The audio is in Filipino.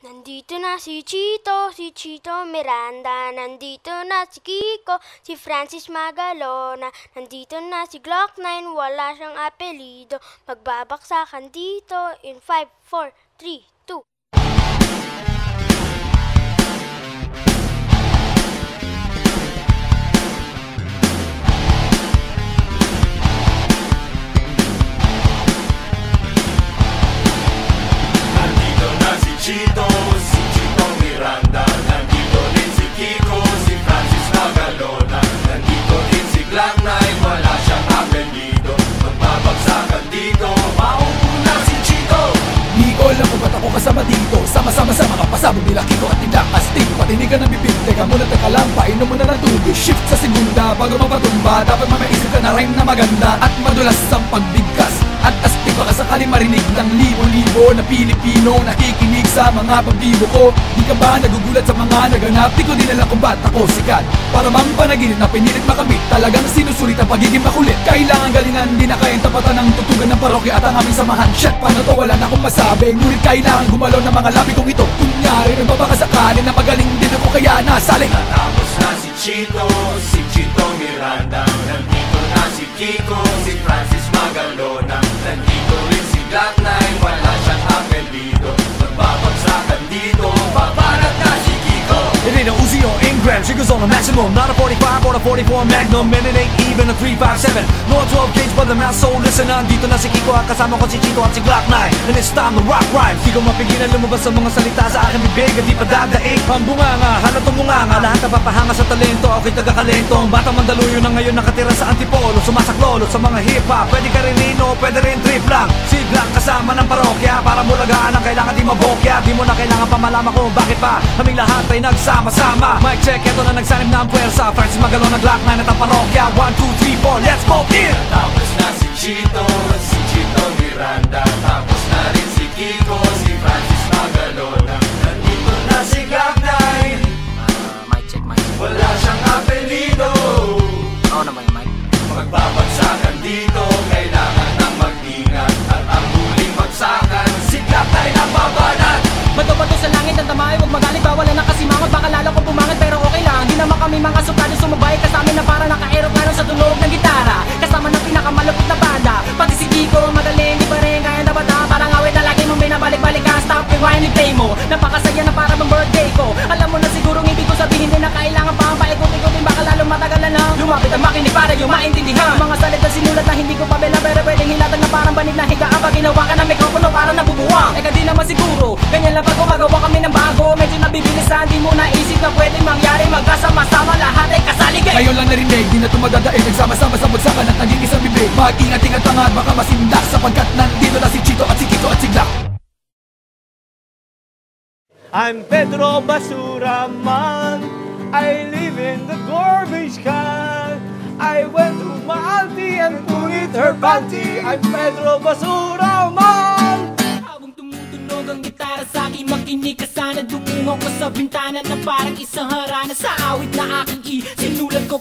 Nandito na si Chito, si Chito Miranda. Nandito na si Kiko, si Francis Magalona. Nandito na si Glock 9, wala siyang apelido. Magbabaksakan dito in 5, 4, 3, 2 sa mga pasabog nila Kiko at tindak astig Patinigan ng bibig. Teka muna, teka lang. Painom mo na ng tubig. Shift sa segunda Bago mapatumba Dapat mamaisip ka na rhyme na maganda At madulas ang pagbigkas At astig baka sakali marinig ng libo-libo Na Pilipino Nakikinig sa mga pagbibo ko Di ka ba nagugulat sa mga naganap? Di ko din alam kung ba't ako sikat. Para bang panaginip na pinilit makamit Talagang sinusulit ang pagiging makulit. Kailangan galingan Di na kayang tapatan ng tutugan ng parokya At ang aming samahan. Shit, paano to? Wala na akong masabi. Ngunit kailangan gumalaw ng mga labi kong ito. Kunyari nagbabakasakali na magaling din ako Kaya nasaling Natapos na si Chito, si Chito Miranda. Nandito na si Kiko, si Francis Magalona. Nandito rin si Glock 9, triggers on a maximum Not a 45 or a 44 Magnum And it ain't even a 357 No 12 gauge but the mass so listen Nandito na si Kiko at kasama ko si Chito at si Glock 9 And it's time to rock rhyme. Di ko mapigilan lumabas sa mga salita sa aking bibig At di pa dadaig. Ang bunganga, halatong bunganga Lahat napapahanga sa talento Ako'y tagakalento. Ang batang mandaluyo na ngayon nakatira sa antipolo Sumasaklolo sa mga hip-hop. Pwede ka rin lino, pwede rin trip lang. Si Glock kasama ng parokya Para mulagaan ang kailangan di mabokya. Di mo na kailangan pa malaman kung bakit pa Kaming lahat ay nagsama-sama. Mic check, eto na nagsanib na ang puwersa. Francis Magalona, Glock 9 at ang parokya. 1, 2, 3, 4, let's go. In! Tapos na si Chito kami mga sukado sumabay Kasama na para naka-aeroplano sa tunog ng gitara. Kasama ng pinakamalupit na banda. Pati si Kiko magaling Di pa rin kaya na Parang awit na lagi mong binabalik-balik ka. Stop rewind play mo. Napakasaya na para bang birthday ko. Alam mo na siguro hindi ko sabihin din na kailangan pa ang paikot-ikotin Baka lalo matagalan na Lumapit ang makinig para yung maintindihan Mga salita sinulat na hindi ko pa bela Pero pwedeng hilatag na parang banig na higaan Ka ng mikropono para nabubuwang. Eka di naman siguro. Ganyan lang pag gumagawa kami ng bago. Medyo nabibilisan Di mo naisip na pwedeng mangyari. Magkasama-sama lahat ay kasaligay Ngayon lang narinig, di na tumadadaig Nagsama-sama sa bagsakan at naging isang bibig. Mag-ingat-ingat ka nga at baka masindak Sapagkat nandito na si Chito at si Kiko at si Glock I'm Pedro Basura man. I live in the garbage can. I went to my auntie and put it her panty. I'm Pedro Basura man. Habang tumutunog ang gitara sa akin Makinig ka sana Dumungo ko sa bintana Na parang isang harana Sa awit na aking i Sinulat ko